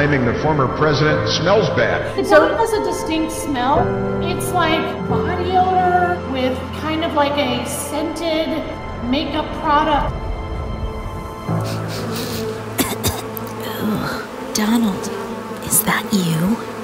claiming the former president smells bad. The it has a distinct smell. It's like body odor with kind of like a scented makeup product. Donald, is that you?